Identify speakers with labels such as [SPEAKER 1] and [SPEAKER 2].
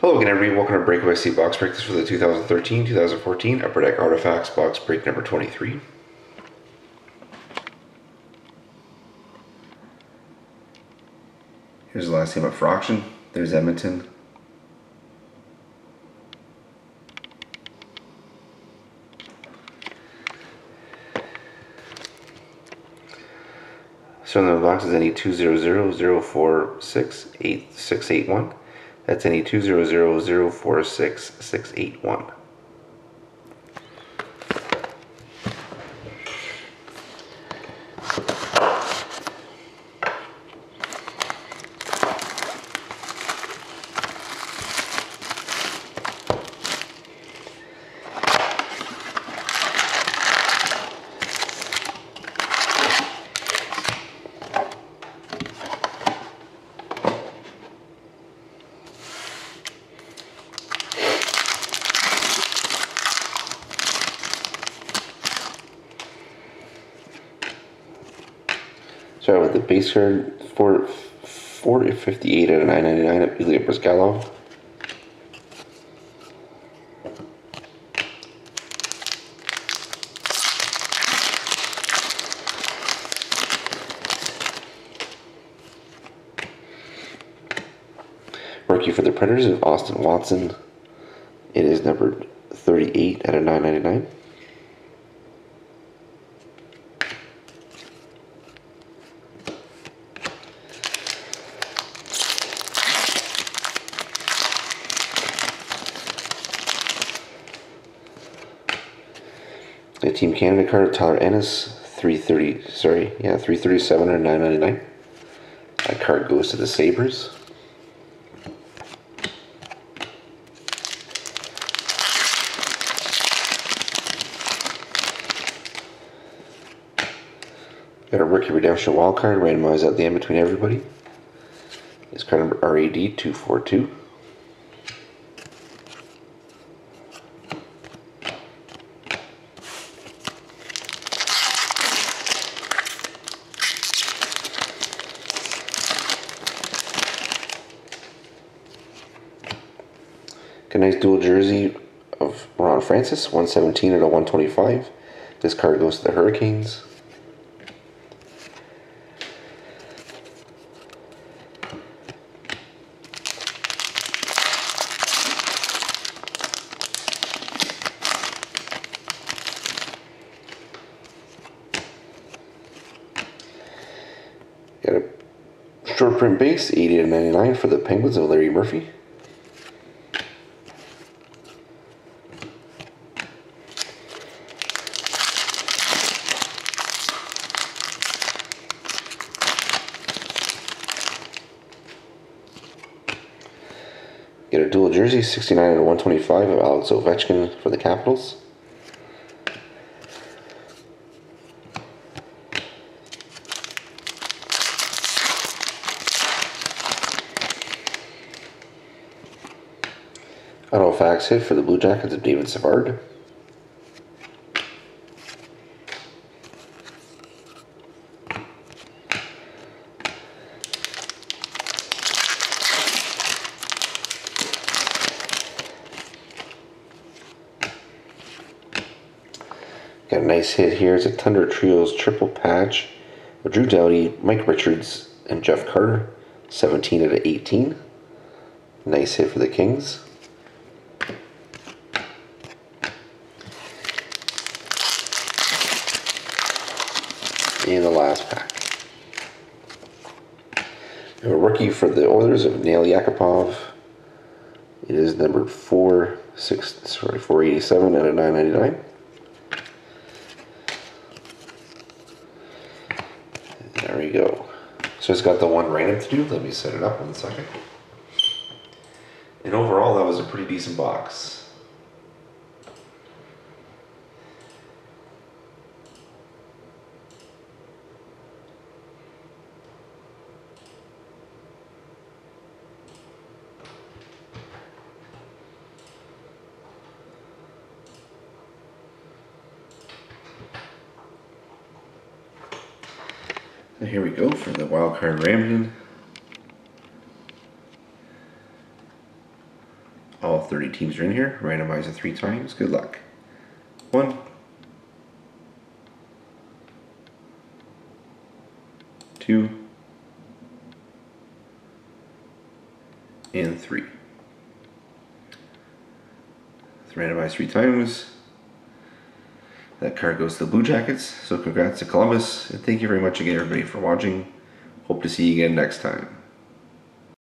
[SPEAKER 1] Hello again, everybody. Welcome to Breakaway SC Box Break. This is for the 2013-2014 Upper Deck Artifacts Box Break number 23. Here's the last team up for auction. There's Edmonton. So in the box is any 200-046-8681. That's any two zero zero zero four six six eight one. The base card for 458 out of 999 at Ilya Bryzgalov. Rookie for the Predators of Austin Watson. It is numbered 38 out of 999. A Team Canada card, of Tyler Ennis, 330, sorry, yeah, 337 or 999. That card goes to the Sabres. Got a rookie redemption wild card randomized at the end between everybody. It's card number RAD 242. A nice dual jersey of Ron Francis, 117 out of 125. This card goes to the Hurricanes. Got a short print base, 80 to 99 for the Penguins of Larry Murphy. Get a dual jersey, 69 and of 125 of Alex Ovechkin for the Capitals. Auto-Facts hit for the Blue Jackets of David Savard. Got a nice hit here. It's a Tundra Trios triple patch with Drew Doughty, Mike Richards, and Jeff Carter. 17 out of 18. Nice hit for the Kings. In the last pack. A rookie for the Oilers of Nail Yakupov. It is numbered four six sorry four eighty seven out of nine ninety nine. We go. So it's got the one random to do. Let me set it up one second. And overall, that was a pretty decent box. And here we go for the wild card Ramden. All 30 teams are in here. Randomize it three times. Good luck. One. Two. And three. It's randomized three times. That card goes to the Blue Jackets. So congrats to Columbus. And thank you very much again, everybody, for watching. Hope to see you again next time.